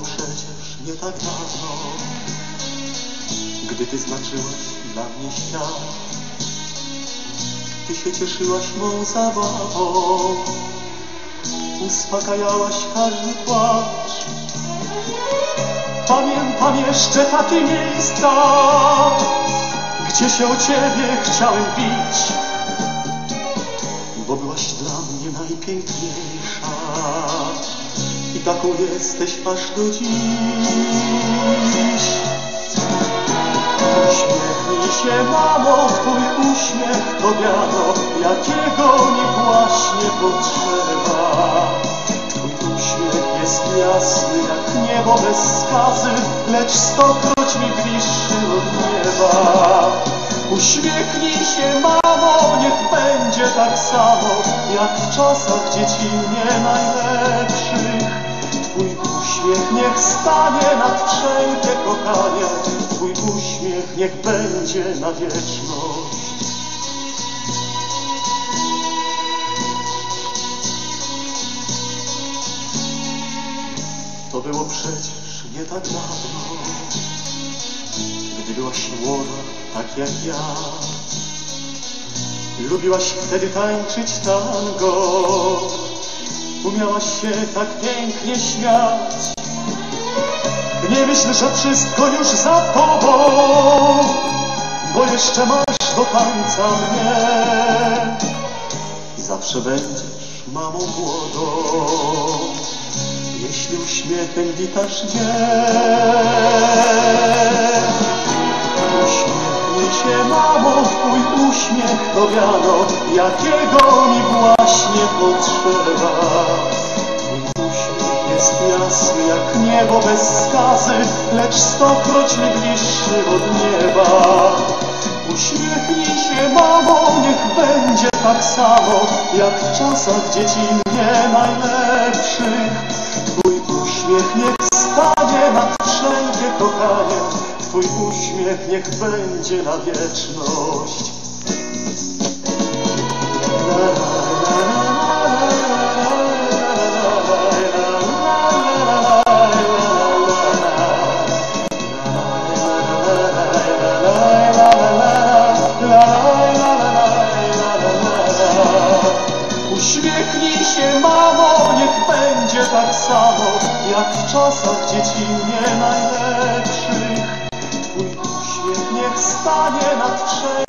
dawno, gdy ty znaczyłaś dla mnie świat. Ty się cieszyłaś mą zabawą, uspokajałaś każdy płacz. Pamiętam jeszcze takie miejsca, gdzie się o ciebie chciałem bić, bo byłaś dla mnie najpiękniejsza taką jesteś aż do dziś. Uśmiechnij się, mamo, twój uśmiech to wiano, jakiego mi właśnie potrzeba. Twój uśmiech jest jasny jak niebo bez skazy, lecz stokroć mi bliższy od nieba. Uśmiechnij się, mamo, niech będzie tak samo, jak w czasach dziecinnie najlepszych. Uśmiech niech stanie nad wszelkie kochanie, Twój uśmiech niech będzie na wieczność. To było przecież nie tak dawno, gdy byłaś młoda, tak jak ja. Lubiłaś wtedy tańczyć tango, umiałaś się tak pięknie śmiać. Nie myśl, że wszystko już za tobą, bo jeszcze masz do tańca mnie. Zawsze będziesz mamą młodą, jeśli uśmiechem witasz dzień. Uśmiech to wiano, jakiego mi właśnie potrzeba. Twój uśmiech jest jasny jak niebo bez skazy, lecz stokroć mi bliższy od nieba. Uśmiechnij się, mamo, niech będzie tak samo, jak w czasach dziecinnie najlepszych. Twój uśmiech niech stanie nad wszelkie kochanie, Twój uśmiech niech będzie na wieczność. Się, mamo, niech będzie tak samo, jak w czasach dziecinnie najlepszych. Twój uśmiech niech stanie nad wszelkie